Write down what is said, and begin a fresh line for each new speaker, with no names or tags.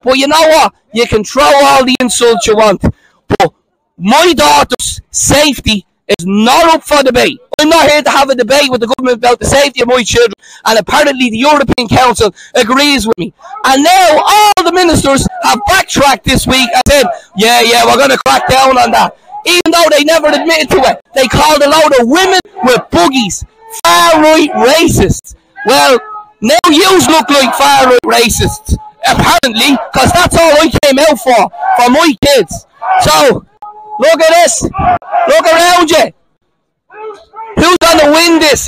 But you know what? You can throw all the insults you want. But my daughter's safety is not up for debate. I'm not here to have a debate with the government about the safety of my children, and apparently the European Council agrees with me. And now all the ministers have backtracked this week and said, yeah, yeah, we're going to crack down on that. Even though they never admitted to it. They called a load of women with boogies far-right racists. Well, now yous look like far-right racists, apparently, because that's all I came out for, for my kids. So, look at this. Look around you. Who's going to win this?